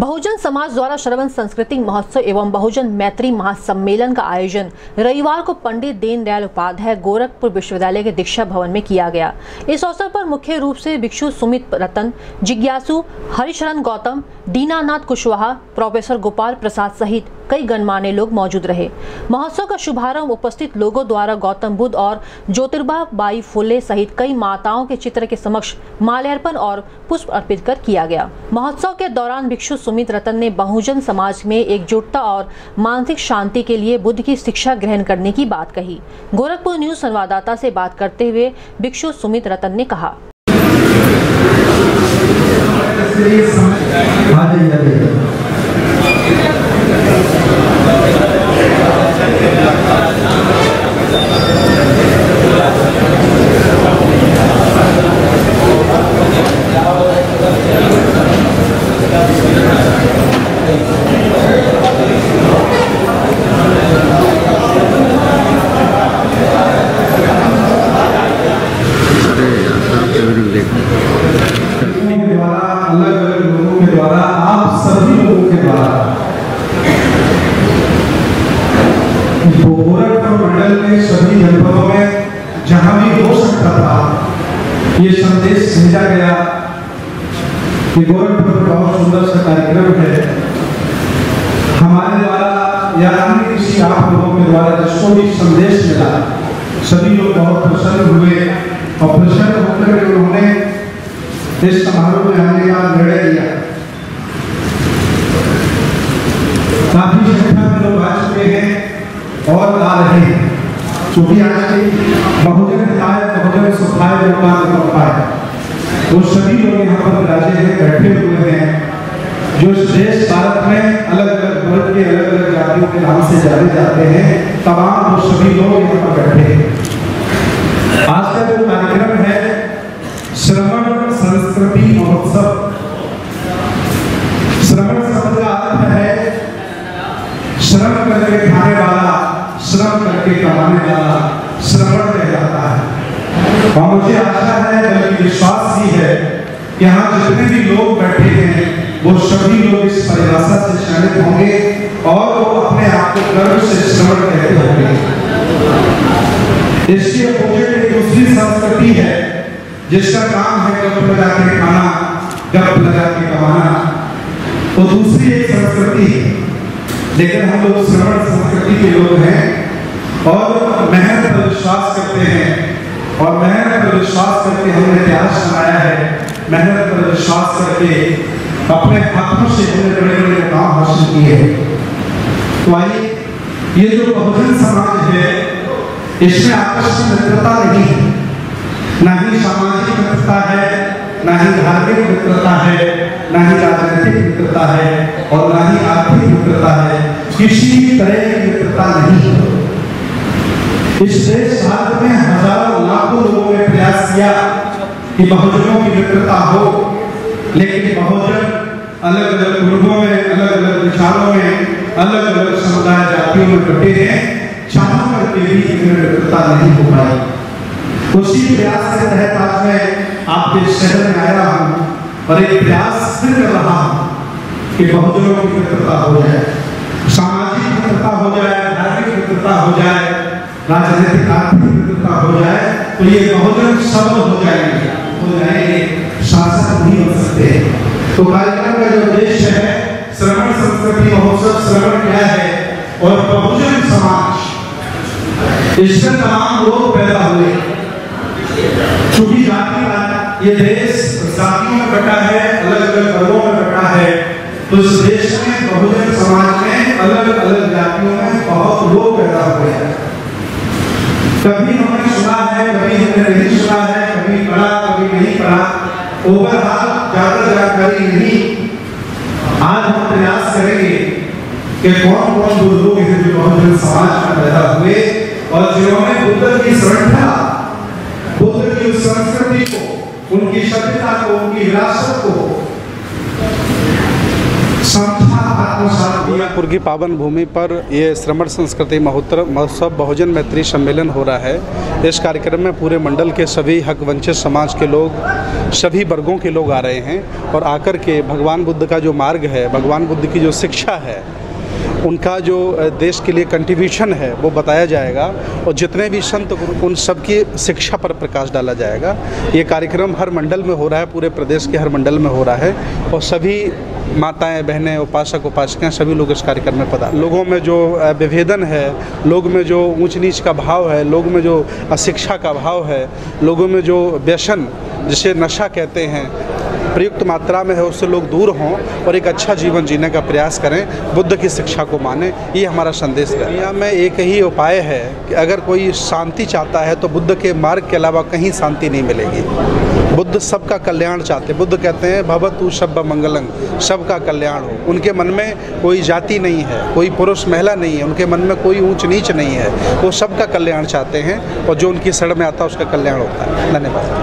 बहुजन समाज द्वारा श्रवण संस्कृति महोत्सव एवं बहुजन मैत्री महासम्मेलन का आयोजन रविवार को पंडित दीनदयाल उपाध्याय गोरखपुर विश्वविद्यालय के दीक्षा भवन में किया गया। इस अवसर पर मुख्य रूप से भिक्षु सुमित रतन, जिज्ञासु हरिशरण गौतम, दीनानाथ कुशवाहा, प्रोफेसर गोपाल प्रसाद सहित कई गणमान्य लोग मौजूद रहे। महोत्सव का शुभारंभ उपस्थित लोगों द्वारा गौतम बुद्ध और ज्योतिर्बा बाई फुले सहित कई माताओं के चित्र के समक्ष माल्यार्पण और पुष्प अर्पित कर किया गया। महोत्सव के दौरान भिक्षु सुमित रतन ने बहुजन समाज में एकजुटता और मानसिक शांति के लिए बुद्ध की शिक्षा ग्रहण करने की बात कही। गोरखपुर न्यूज़ संवाददाता से बात करते हुए भिक्षु सुमित रतन ने कहा के द्वारा अलग अलग लोगों के द्वारा आप सभी लोगों के द्वारा गोरखपुर मंडल के सभी जनपदों में जहाँ भी हो सकता था, ये संदेश भेजा गया कि गोरखपुर बहुत सुंदर सा कार्यक्रम है। हमारे द्वारा या अन्य किसी आप लोगों के द्वारा जिसको भी संदेश मिला, सभी लोग बहुत प्रसन्न हुए और प्रसन्न होकर उन्होंने इस समारोह में आने का निर्णय लिया। काफ़ी संख्या में लोग आ चुके हैं। और आ रहे हैं। क्योंकि आज के बहुजन हिताय बहुजन काम कर पाए वो सभी लोग यहाँ पर राजे हैं, बैठे हुए हैं। जो देश भारत में अलग अलग वर्ग के अलग अलग जातियों के नाम से जाने जाते हैं, तमाम वो सभी लोग यहाँ पर बैठे हैं। आज का जो कार्यक्रम है श्रवण संस्कृति महोत्सव श्रवण शब्द का अर्थ है श्रम करके खाने वाला श्रम करके कमाने वाला श्रवण कहलाता है मुझे आशा है बल्कि विश्वास भी है कि यहाँ जितने भी लोग बैठे हैं, वो सभी लोग इस परिभाषा से शामिल होंगे और वो अपने आप को गर्व से श्रवण कहते होंगे। इसके अपोजिट एक दूसरी संस्कृति है, जिसका काम है गप लगा के खाना गप लगा के कमाना तो दूसरी एक संस्कृति है, लेकिन हम लोग श्रवण संस्कृति के लोग हैं और मेहनत पर विश्वास करते हैं। और मेहनत पर विश्वास करके हमने इतिहास बनाया है। मेहनत पर विश्वास करके अपने हाथों से हमने बड़े बड़े काम हासिल किए हैं। तो आइए, ये जो बहुजन समाज है, इसमें आपस में मित्रता नहीं है। ना ही सामाजिक मित्रता है, ना ही धार्मिक मित्रता है, ना ही राजनीतिक मित्रता है और ना ही आर्थिक मित्रता है, किसी तरह की मित्रता नहीं है। इस देश भारत में हज़ारों कि बहुजनों की मित्रता हो, लेकिन बहुजन अलग अलग ग्रुपों में अलग अलग विचारों में अलग अलग समुदाय जातियों में बटे हैं भी मित्रता नहीं हो पाई। उसी प्रयास के तहत आज मैं आपके शहर में आया हूँ और एक प्रयास फिर कर रहा कि बहुजनों की मित्रता हो जाए, सामाजिक मित्रता हो जाए, धार्मिक मित्रता हो जाए, राजनीतिक आर्थिक मित्रता हो जाए तो ये बहुजन सबल हो जाएँगे। सकते तो कार्यक्रम का जो उद्देश्य है, श्रवण संस्कृति महोत्सव, श्रवण क्या है और बहुजन समाज। इसमें तमाम लोग पैदा हुए। क्योंकि जाति ये देश जातियों में बटा है अलग अलग वर्गों में बटा है तो इस देश में बहुजन समाज में अलग अलग जातियों में बहुत लोग पैदा हुए हैं। कभी हमने सुना है, कभी हमने नहीं सुना है, कभी पढ़ा, कभी नहीं पढ़ा ओवरऑल ज़्यादा जानकारी नहीं। आज हम प्रयास करेंगे कि कौन कौन वो लोग हैं जो बहुजन समाज में पैदा हुए और जिन्होंने बुद्ध की श्रृंखला, बुद्ध की उस संस्कृति को, उनकी सभ्यता को, उनकी विरासत को किया। की पावन भूमि पर ये श्रमण संस्कृति महोत्सव महोत्सव बहुजन मैत्री सम्मेलन हो रहा है। इस कार्यक्रम में पूरे मंडल के सभी हक वंचित समाज के लोग सभी वर्गों के लोग आ रहे हैं और आकर के भगवान बुद्ध का जो मार्ग है, भगवान बुद्ध की जो शिक्षा है, उनका जो देश के लिए कंट्रीब्यूशन है, वो बताया जाएगा और जितने भी संत उन सबकी शिक्षा पर प्रकाश डाला जाएगा। ये कार्यक्रम हर मंडल में हो रहा है, पूरे प्रदेश के हर मंडल में हो रहा है और सभी माताएँ, बहनें, उपासक, उपासिकाएँ सभी लोग इस कार्यक्रम में पदा लोगों में जो विभेदन है, लोग में जो ऊंच नीच का भाव है, लोग में जो अशिक्षा का भाव है, लोगों में जो व्यसन, जिसे नशा कहते हैं, प्रयुक्त मात्रा में है, उससे लोग दूर हों और एक अच्छा जीवन जीने का प्रयास करें, बुद्ध की शिक्षा को माने, ये हमारा संदेश है। दुनिया में एक ही उपाय है कि अगर कोई शांति चाहता है तो बुद्ध के मार्ग के अलावा कहीं शांति नहीं मिलेगी। बुद्ध सबका कल्याण चाहते बुद्ध कहते हैं भवतु शब्द मंगलंग, सबका कल्याण हो। उनके मन में कोई जाति नहीं है, कोई पुरुष महिला नहीं है, उनके मन में कोई ऊंच नीच नहीं है। वो सबका कल्याण चाहते हैं और जो उनकी सड़ में आता है उसका कल्याण होता है। धन्यवाद।